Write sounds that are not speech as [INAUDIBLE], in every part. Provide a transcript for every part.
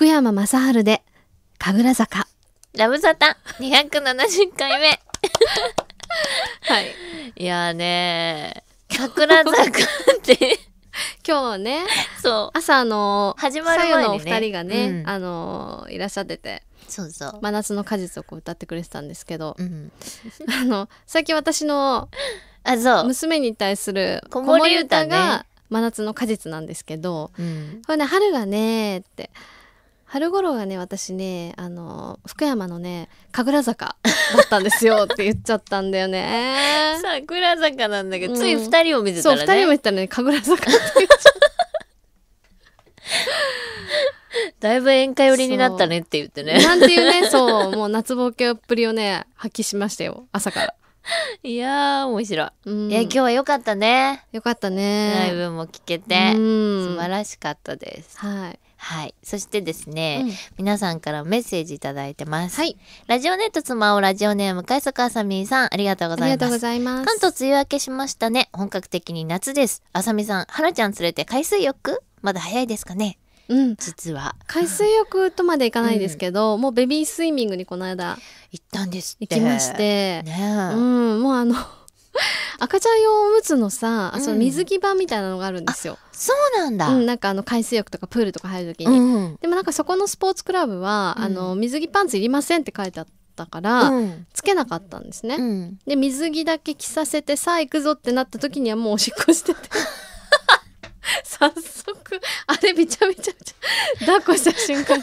福山雅治で、神楽坂。ラブサタ270回目。はい。いやーねー、桜坂って、[LAUGHS] 今日はね、そう。朝あの、始まる前にね左右のお二人がね、うんあの、いらっしゃってて、そうそう。真夏の果実をこう歌ってくれてたんですけど、うん。[LAUGHS] あの、最近私のあ、そう。娘に対する子子守歌ね守歌が真夏の果実なんですけど、うん。これね、春がね、って、春頃がね、私ね、あの、福山のね、神楽坂だったんですよ [LAUGHS] って言っちゃったんだよね。桜坂なんだけど、うんつい二人を見てそう、たらね。二人も言ったらね、神楽坂って言っちゃっだいぶ演歌寄りになったねって言ってた。ね。なんていうね、そう、もう夏ボケっぷりをね、発揮しましたよ、朝から。[LAUGHS] いやー、面白い。うんいや、今日は良かったね。よかったライね。ブも聞けて、うん素晴らしかったです。はい。はい。そしてですね、うん皆さんからメッセージいただいてます。はい。ラジオネット妻をラジオネーム、かいそかあさみさん、ありがとうございます。ありがとうございます。関東梅雨明けしましたね。本格的に夏です。あさみさん、はなちゃん連れて海水浴？まだ早いですかね？うん。実は。海水浴とまでいかないですけど、もうベビースイミングにこの間行ったんです。行きまして、ねえ。うん、もうあの、[LAUGHS] 赤ちゃん用おむつのさ、うんその水着版みたいなのがあるんですよ。そうなんだ。うん、なんかあの海水浴とかプールとか入るときに。うん。でもなんかそこのスポーツクラブは、うんあの、水着パンツいりませんって書いてあったから、うん。つけなかったんですね。うん。で、水着だけ着させて、さあ行くぞってなった時にはもうおしっこしてて。[LAUGHS] [LAUGHS] 早速、あれびちゃびちゃびちゃ、抱っこした瞬間、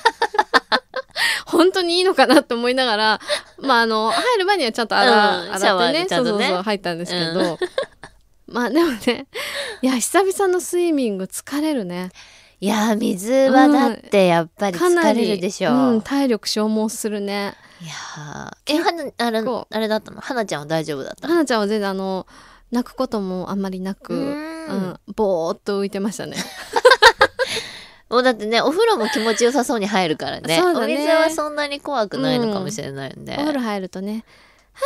[LAUGHS] 本当にいいのかなって思いながら、まああの、入る前にはちゃんと洗,、うん洗ってね、ね。そうそうそう、入ったんですけど、まあでもね、いや、久々のスイミング疲れるね。いやー、水はだってやっぱり疲れるでしょ。うん、体力消耗するね。いやー。え、はな、あれ、構。あれだったの？はなちゃんは大丈夫だったはなちゃんは全然あの、泣くこともあんまりなく、ううんん、ぼーっと浮いてましたね。[LAUGHS] もうだってね、お風呂も気持ちよさそうに入るからね。ねお水はそんなに怖くないのかもしれないんで。お風呂入るとね、は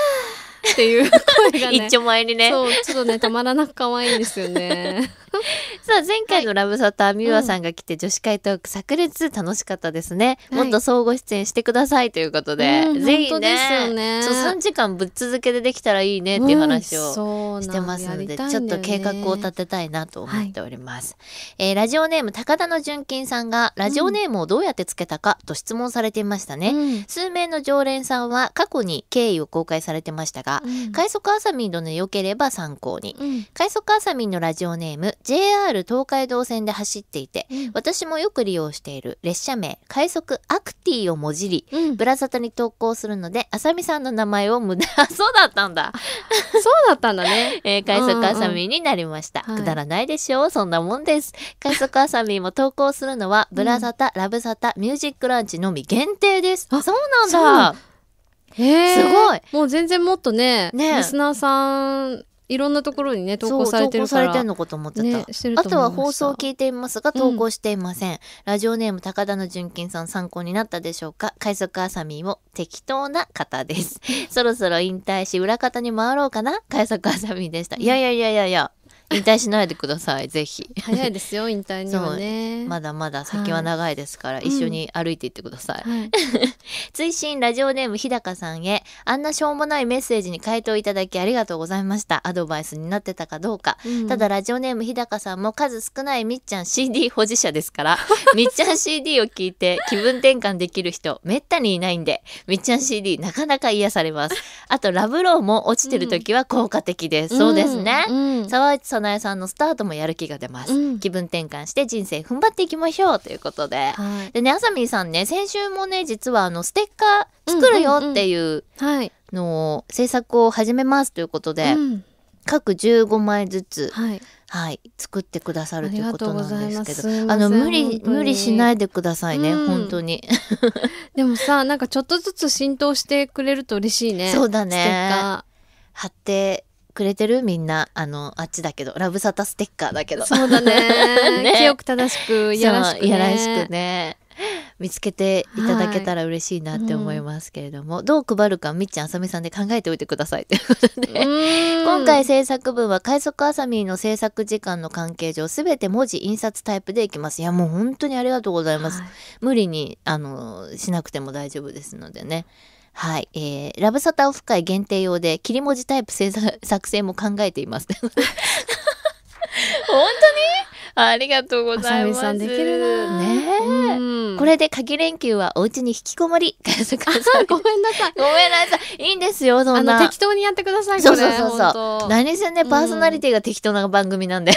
ぁっていう [LAUGHS] 声がね。一丁前にね。そう、ちょっとね、たまらなく可愛いんですよね。[LAUGHS] さあ、前回のラブサター、ミュアさんが来て女子会トーク炸裂楽しかったですね。はいもっと相互出演してくださいということで、うんぜひねそう、3時間ぶっ続けでできたらいいねっていう話うんをしてますので、ちょっと計画を立てたいなと思っております。えーラジオネーム高田の純金さんが、ラジオネームをどうやってつけたかと質問されていましたね。うん数名の常連さんは過去に経緯を公開されてましたが、うん快速あさみんので良ければ参考に。うん快速あさみんのラジオネーム JR 東海道線で走っていて、うん私もよく利用している列車名快速アクティをもじり、うんブラサタに投稿するので、あさみさんの名前を無駄、あ [LAUGHS] そうだったんだ。そうだったんだね。[LAUGHS] えー、快速あさみになりました。うんうんくだらないでしょうそんなもんです。快速あさみも投稿するのは、ブラサタ、ラブサタ、ミュージックランチのみ限定です。あそうなんん。すごい。もう全然もっとね、ねリスナーさん、いろんなところにね、投稿されてるから。投稿されてんのかと思ってた。てるあとは放送を聞いていますが投稿していません、ラジオネーム高田の純金さん参考になったでしょうか？快速あさみも適当な方です。[LAUGHS] そろそろ引退し裏方に回ろうかな？快速あさみでした。いやいやいやいやいや引退しないでくださいぜひ早いですよ、引退にはね。まだまだ先は長いですから、い一緒に歩いていってください、はい。[LAUGHS] 追伸ラジオネーム日高さんへあんなしょうもないメッセージに回答いただきありがとうございましたアドバイスになってたかどうかうんただラジオネーム日高さんも数少ないみっちゃん CD 保持者ですから、[LAUGHS] みっちゃん CD を聞いて気分転換できる人めったにいないんで、みっちゃん CD なかなか癒されます。あとラブローも落ちてる時は効果的です。そうですね。うん沢内さなえさんのスタートもやる気が出ます。うん気分転換して人生踏ん張っていきましょうということで。はい。でね、あさみんさんね、先週もね、実はあの、ステッカー作るよっていうはい。のを、制作を始めますということで、うん各15枚ずつ、はい。はい、作ってくださるということなんですけど、あの、無理、無理しないでくださいね、うん本当に。[LAUGHS] でもさ、なんかちょっとずつ浸透してくれると嬉しいね。そうだね貼ってくれてる？みんな、あの、あっちだけど、ラブサタステッカーだけど。ー。そうだね。[LAUGHS] ね清く正しく、いやらしく、ね。いやらしくね。見つけていただけたら嬉しいなって思いますけれども、どう配るかみっちゃんあさみさんで考えておいてくださいということで。今今回制作分は快速あさみの制作時間の関係上すべて文字印刷タイプでいきますいやもう本当にありがとうございます、無理にあのしなくても大丈夫ですのでねはい、えー、ラブサタオフ会限定用で切り文字タイプ制作作成も考えています。[LAUGHS] 本当に？ありがとうございます。できるな。ね。え、うん。これで夏季連休はお家に引きこもり。[LAUGHS] ごめんなさい。[LAUGHS] ごめんなさい。いいんですよそあんな。の適当にやってくださいそうそうそうそう。何せねパーソナリティが適当な番組なんで、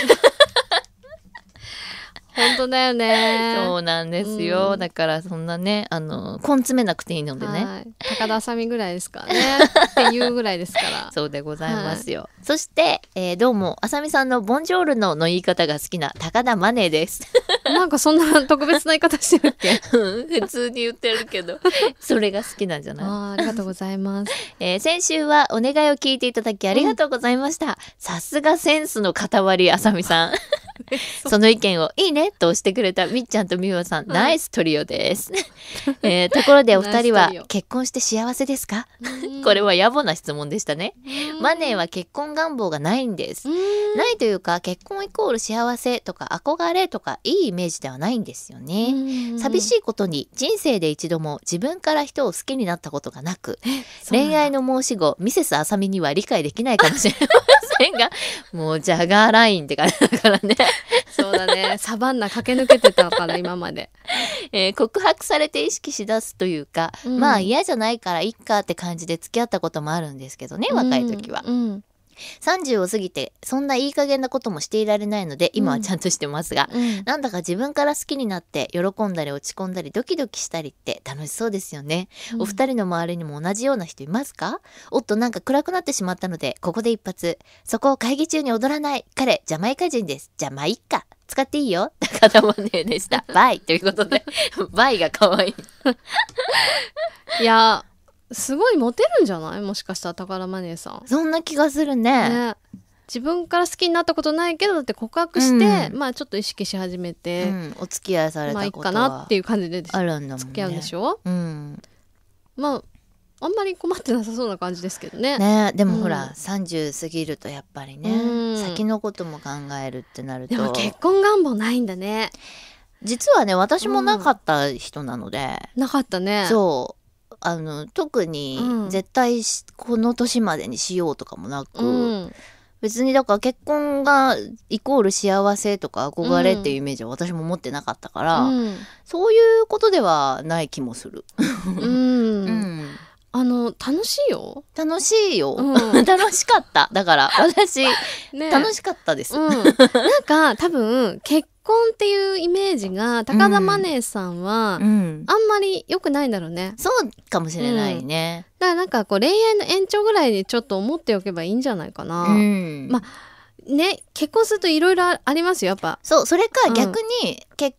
本当だよね。そうなんですよ、うん。だからそんなねあの根詰めなくていいのでね、はい。高田あさみぐらいですからね。[LAUGHS] っていうぐらいですから。そうでございますよ、そして、えーどうもあさみさんのボンジョールノの言い方が好きな高田マネーです。[LAUGHS] なんかそんな特別な言い方してるっけ？[LAUGHS] 普通に言ってるけど。それが好きなんじゃない？あーありがとうございます。えー先週はお願いを聞いていただきありがとうございました。さすがセンスの塊、あさみさん。その意見をいいねと押してくれたみっちゃんとみおさん、ナイストリオです。[LAUGHS] えーところでお二人は結婚して幸せですか？これは野暮な質問でしたね。マネーは結婚願望がないんです。うん。ないというか結婚イコール幸せとか憧れとかいいイメージではないんですよね。寂しいいことに人生で一度も自分から人を好きになったことがなく恋愛の申し子ミセスあさみには理解できないかもしれませんがもうジャガーラインって感じだからね、[LAUGHS] そうだね。サバンナ駆け抜けてたから今まで。[LAUGHS] えー告白されて意識しだすというか、うん。まあ嫌じゃないからいっかって感じで付き合ったこともあるんですけどね若い時は、うん30を過ぎてそんないい加減なこともしていられないので今はちゃんとしてますが、うん。なんだか自分から好きになって喜んだり落ち込んだりドキドキしたりって楽しそうですよね、うん。お二人の周りにも同じような人いますか？おっとなんか暗くなってしまったのでここで一発。そこを会議中に踊らない。彼ジャマイカ人です。じゃあまあいっか。使っていいよ。高田マネーでした。[LAUGHS] バイ。ということで。バイが可愛い。いやすごいモテるんじゃない？もしかしたら宝マネーさん。そんな気がするね。ね。自分から好きになったことないけどだって告白して、うん。まあちょっと意識し始めうて、ん、お付き合いされまあいいかなっていう感じであるんだもんね。付き合うんでしょ？うん。まああんまり困ってなさそうな感じですけどね。ね。でもほら、うん。30過ぎるとやっぱりね、うん。先のことも考えるってなると。でも結婚願望ないんだね。実はね私もなかった人なので、なかったね。そうあの特にうん。絶対しこの年までにしようとかもなく、うん。別にだから結婚がイコール幸せとか憧れっていうイメージは私も持ってなかったから、うん。そういうことではない気もする。うん。うん。あの楽しいよ、楽しいよ、うん。[LAUGHS] 楽しかった。だから私 [LAUGHS] ね。楽しかったです、うん、なんか多分結婚っていうイメージが高田マネーさんは、うん。あんまり良くないんだろうね。そうかもしれないね。だからなんかこう恋愛の延長ぐらいにちょっと思っておけばいいんじゃないかな、うん。まね結婚するといろいろありますよやっぱ。そうそれかうん。逆に結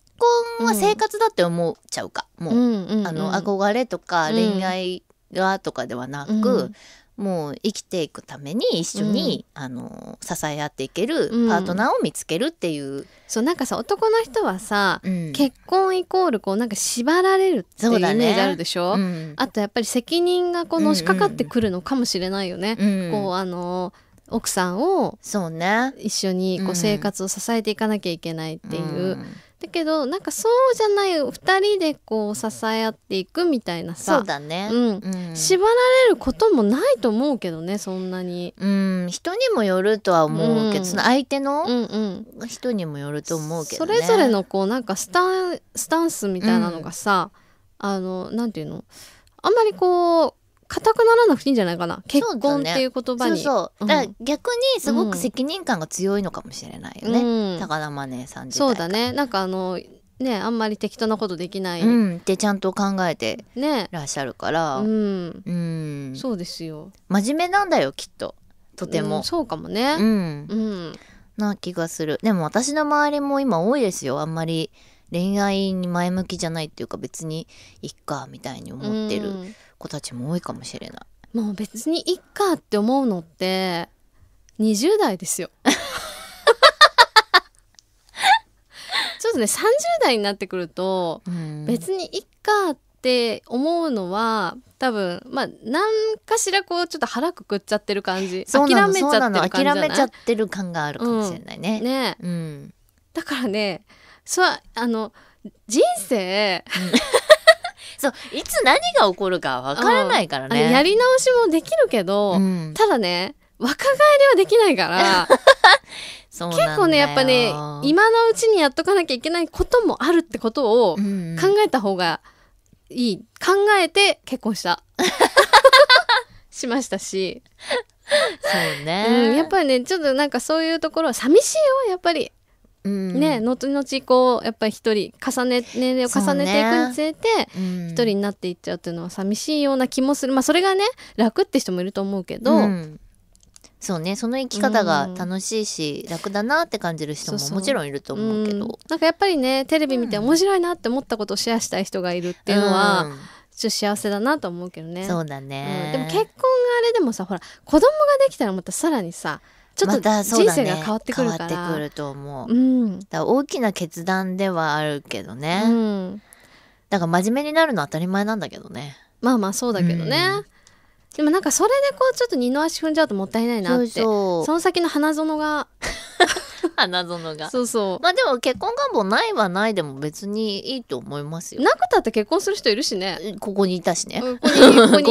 婚は生活だって思っちゃうか、もう、憧れとかうん。恋愛がとかではなく、もう生きていくために一緒に、あの支え合っていけるうん。パートナーを見つけるっていう、そうなんかさ男の人はさ、うん。結婚イコールこうなんか縛られるっていうイメージあるでしょ、うん。あとやっぱり責任がこうのしかかってくるのかもしれないよね、うん。こうあの奥さんをそうね。一緒にこううん。生活を支えていかなきゃいけないっていう、んだけどなんかそうじゃない二人でこう支え合っていくみたいなさ。そうだね。うん。うん。縛られることもないと思うけどねそんなに。うん。人にもよるとは思うけど、うん。その相手のうんうん、人にもよると思うけどね。それぞれのこうなんかスタンスタンスみたいなのがさ、あのなんていうの？あんまりこう硬くならなくていいんじゃないかな。結婚っていう言葉に。そうそう。うん。だから逆にすごく責任感が強いのかもしれないよね、うん。高田マネーさん自体そうだね。なんかあのねあんまり適当なことできない、うん。ってちゃんと考えてね。らっしゃるから。ううん、んそうですよ。真面目なんだよきっと。とてうん。も、そうかもうねん。うん、な気がする。でも私の周りも今多いですよ。あんまり恋愛に前向きじゃないっていうか別にいっかみたいに思ってる。うん子たちも多いかもしれない。もう別にいっかって思うのって20代ですよ。[LAUGHS] ちょっとね30代になってくるとうん。別にいっかって思うのは多分まあ何かしらこうちょっと腹くくっちゃってる感じ。諦めちゃってる感じじゃそうなの。諦めちゃなってる感があるかもしれないね。いね。うん。だからねそうあの人生そういつ何が起こるかわからないからね。やり直しもできるけど、うん。ただね若返りはできないから [LAUGHS] 結構ねやっぱね今のうちにやっとかなきゃいけないこともあるってことをうん。考えた方がいい。考えて結婚した。[LAUGHS] しましたし、そうね、うん、やっぱりねちょっとなんかそういうところは寂しいよやっぱり、うん。ね後々こうやっぱり一人重ね年齢を重ねていくにつれてうん一人になっていっちゃうっていうのは寂しいような気もする。まあそれがね楽って人もいると思うけど、うん。そうねその生き方が楽しいし、楽だなって感じる人もそうそう。もちろんいると思うけど。うん。なんかやっぱりねテレビ見て面白いなって思ったことをシェアしたい人がいるっていうのは、うん。ちょっと幸せだなと思うけどね。そうだうん。ね、でも結婚があれでもさほら子供ができたらまたさらにさちょっと人生が変わってくるから、変わってくると思う、うん、だ大きな決断ではあるけどね、うん、だから真面目になるのは当たり前なんだけどね。まあまあそうだけどね、うん。でもなんかそれでこうちょっと二の足踏んじゃうともったいないなって。その先の花園が花園が。そうそまあでも結婚願望ないはないでも別にいいと思いますよ。うなくたって結婚する人いるしね。ここにいたしね、うんこ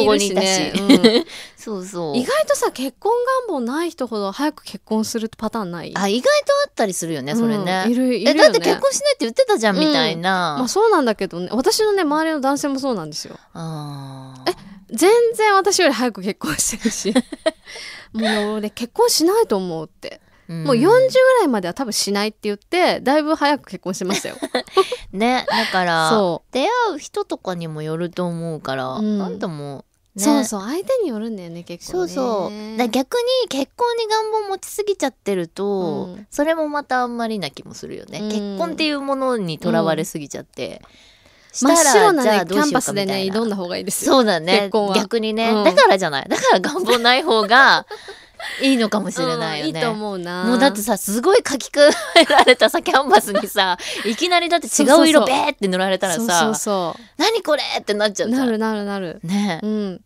こにいるしね。ここにいたし。そうそうう。ん意外とさ結婚願望ない人ほど早く結婚するパターンない？あ意外とあったりするよねそれね、うんいるいるよね。えだって結婚しないって言ってたじゃんみたいな、まあそうなんだけどね。私のね周りの男性もそうなんですよ。あー。全然私より早く結婚してるし。[LAUGHS] もうね俺結婚しないと思うって、うんもう40ぐらいまでは多分しないって言ってだいぶ早く結婚してましたよ。[LAUGHS] ねだからそ出会う人とかにもよると思うから、うん。なんとも、ね、そうそう相手によるんだよね結構ね。そうそう。逆に結婚に願望持ちすぎちゃってると、うん。それもまたあんまりな気もするよね、うん。結婚っていうものにとらわれすぎちゃって、真っ白なじゃねキャンあどうしようかパスでね挑んだ方がいいですよ。そうだね。結婚は。逆にね、うん。だからじゃない。だから願望ない方がいいのかもしれないよね、うんいいと思うな。もうだってさすごい書き換えられたさキャンバスにさ [LAUGHS] いきなりだって違う色そうそうそうベーって塗られたらさそうそう何これってなっちゃううん。なるなるなる。ね。うん。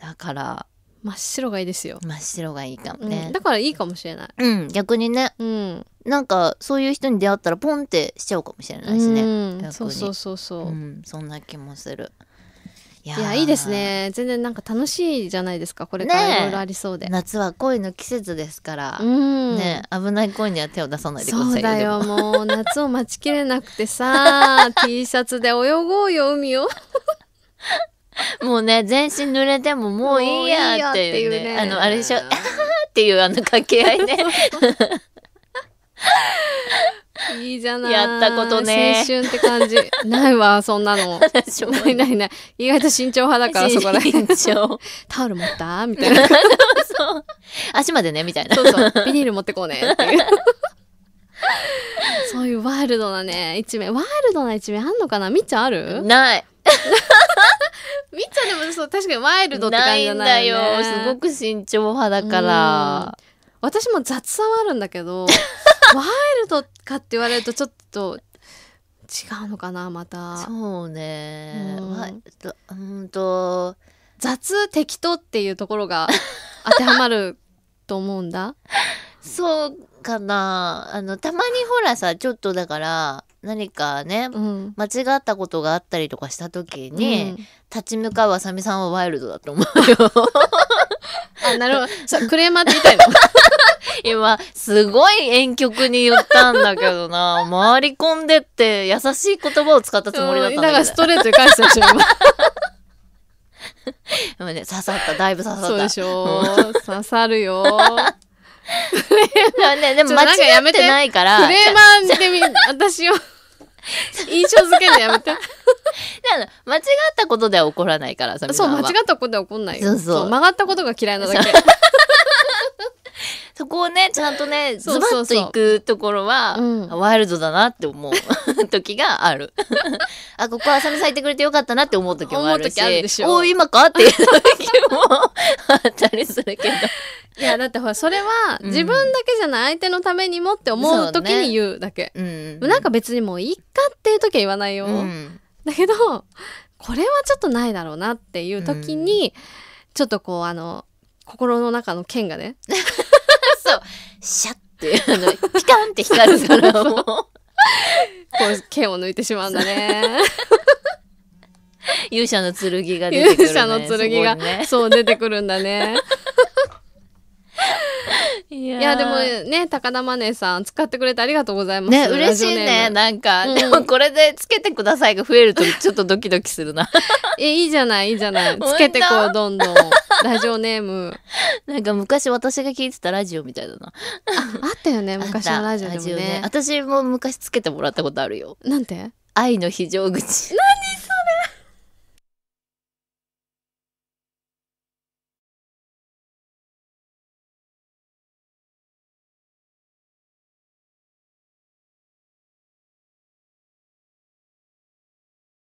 だから真っ白がいいですよ、真っ白がいいかもうん。ねだからいいかもしれない。うん、逆にね。うん。なんかそういう人に出会ったらポンってしちゃうかもしれないしね。うん。そうそうそうそう、うん、そんな気もするいやー。いやいいですね。全然なんか楽しいじゃないですか。これからいろいろありそうで、夏は恋の季節ですから、うん。ね危ない恋には手を出さないでくださいそうだでよ。ももう [LAUGHS] 夏を待ちきれなくてさ [LAUGHS] T シャツで泳ごうよ海を。もうね全身濡れてももういいやっていうね。いいね。あのあれでしょっていうあの掛け合いね [LAUGHS] いいじゃない。やったことね。青春って感じ。[LAUGHS] ないわそんなの。ない。ないない意外と慎重派だから [LAUGHS] そこら辺。身長タオル持った？みたいな。[LAUGHS] そう。足までねみたいな。そうそう。ビニール持ってこうねっていう。そういうワイルドなね一面。ワイルドな一面あんのかな？みっちゃんある？ない。みっちゃんでもそう確かにワイルドって感じじゃないんだないよねよ。すごく慎重派だから。私も雑さはあるんだけどワイルドかって言われるとちょっと違うのかなまた。そうね。うん。と雑適当っていうところが [LAUGHS] 当てはまると思うんだ。そうかな。あのたまにほらさちょっとだから何かねうん。間違ったことがあったりとかした時に、うん。立ち向かうあさみさんはワイルドだと思うよ。[LAUGHS] あなるほど。[LAUGHS] そう。クレーマーって言いたいの？[LAUGHS] 今すごい遠曲に言ったんだけどな。回り込んでって優しい言葉を使ったつもりだったんだけど、うん。からストレートに返したでしょ今。でもね刺さった。だいぶ刺さった。そうでしょ刺さるよ。ね、でも間違っててないから。クレーマーでみ私を [LAUGHS] 印象付けるのやめて。間違ったことでは起こらないからさそう間っ違ったことでは起こんないよ。そう。そう曲がったことが嫌いなだけ [LAUGHS] そこをねちゃんとねズバッとそう。そうそういくところは、うん。ワイルドだなって思う [LAUGHS] 時がある。[LAUGHS] あここあさみ咲いてくれてよかったなって思う時もあるしあるでしょ。おー今かっていう時も [LAUGHS] あったりするけど。いやだってほらそれはうん。自分だけじゃない相手のためにもって思う時に言うだけ、うん。なんか別にもういいかっていう時は言わないよ、うん。だけどこれはちょっとないだろうなっていう時に、ちょっとこうあの心の中の剣がねそう。シャッて、あの、ピカンって光るから、もう。こう剣を抜いてしまうんだね勇者の剣が出てくる、ね。勇者の剣が、ね。そう出てくるんだねいやいやでもね高田マネーさん使ってくれてありがとうございます。ね、嬉しいね。なんか、うん。でもこれでつけてくださいが増えるとちょっとドキドキするな。[LAUGHS] えいいじゃないいいじゃない。当つけてこうどんどん。ラジオネーム。[LAUGHS] なんか昔私が聞いてたラジオみたいだな。あったよね [LAUGHS] 昔のラジオでもあったね。私も昔つけてもらったことあるよ。なんて？愛の非常口。